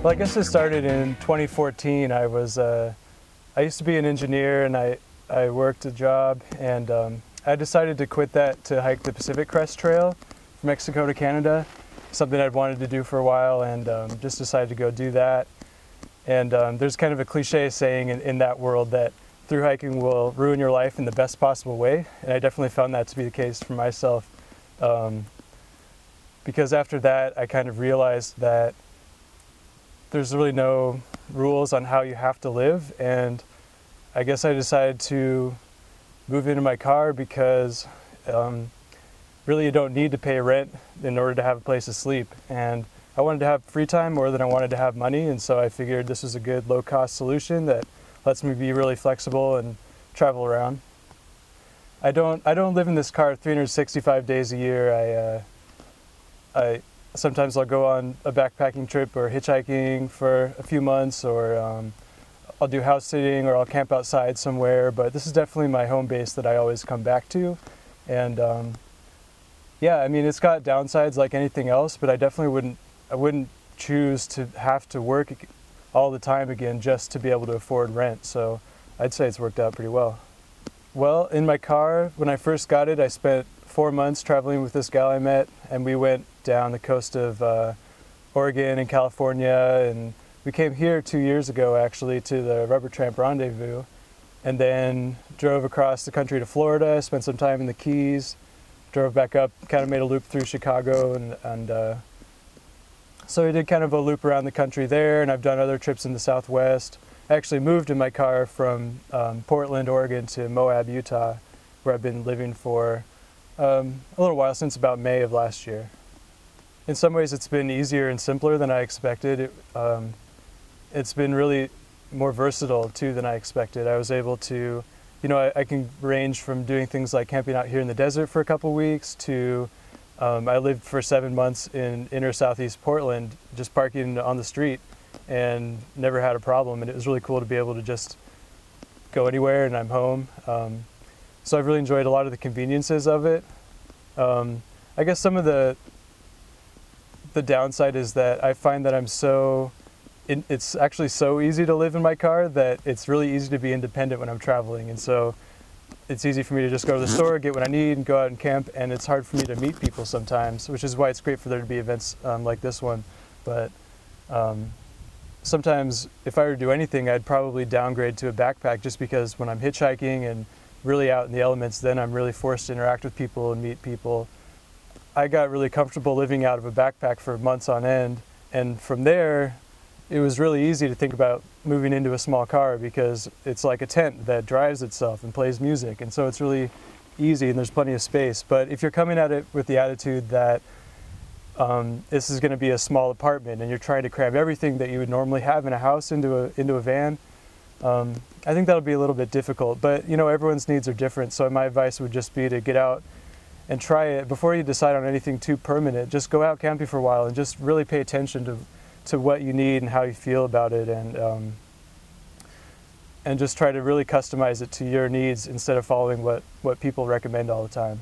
Well, I guess it started in 2014. I was, uh, I used to be an engineer and I, I worked a job and um, I decided to quit that to hike the Pacific Crest Trail from Mexico to Canada, something I'd wanted to do for a while and um, just decided to go do that. And um, there's kind of a cliche saying in, in that world that through hiking will ruin your life in the best possible way. And I definitely found that to be the case for myself. Um, because after that, I kind of realized that there's really no rules on how you have to live. And I guess I decided to move into my car because um, really you don't need to pay rent in order to have a place to sleep. And I wanted to have free time more than I wanted to have money. And so I figured this was a good low cost solution that lets me be really flexible and travel around. I don't, I don't live in this car 365 days a year. I, uh, I sometimes I'll go on a backpacking trip or hitchhiking for a few months, or um, I'll do house sitting, or I'll camp outside somewhere. But this is definitely my home base that I always come back to, and um, yeah, I mean it's got downsides like anything else, but I definitely wouldn't I wouldn't choose to have to work all the time again just to be able to afford rent. So I'd say it's worked out pretty well. Well, in my car, when I first got it, I spent four months traveling with this gal I met, and we went down the coast of uh, Oregon and California, and we came here two years ago actually to the Rubber Tramp Rendezvous, and then drove across the country to Florida, spent some time in the Keys, drove back up, kind of made a loop through Chicago, and, and uh, so we did kind of a loop around the country there, and I've done other trips in the Southwest. I actually moved in my car from um, Portland, Oregon to Moab, Utah, where I've been living for um, a little while since about May of last year in some ways it's been easier and simpler than I expected. It, um, it's been really more versatile too than I expected. I was able to, you know, I, I, can range from doing things like camping out here in the desert for a couple weeks to um, I lived for seven months in inner southeast Portland, just parking on the street and never had a problem. And it was really cool to be able to just go anywhere and I'm home. Um, so I've really enjoyed a lot of the conveniences of it. Um, I guess some of the the downside is that I find that I'm so it, it's actually so easy to live in my car that it's really easy to be independent when I'm traveling and so it's easy for me to just go to the store, get what I need, and go out and camp. And it's hard for me to meet people sometimes, which is why it's great for there to be events um, like this one. But um, sometimes, if I were to do anything, I'd probably downgrade to a backpack just because when I'm hitchhiking and really out in the elements, then I'm really forced to interact with people and meet people. I got really comfortable living out of a backpack for months on end. And from there, it was really easy to think about moving into a small car because it's like a tent that drives itself and plays music. And so it's really easy and there's plenty of space. But if you're coming at it with the attitude that um, this is going to be a small apartment and you're trying to cram everything that you would normally have in a house into a, into a van, um, I think that'll be a little bit difficult. But you know, everyone's needs are different. So my advice would just be to get out and try it before you decide on anything too permanent. Just go out camping for a while and just really pay attention to to what you need and how you feel about it, and um, and just try to really customize it to your needs instead of following what what people recommend all the time.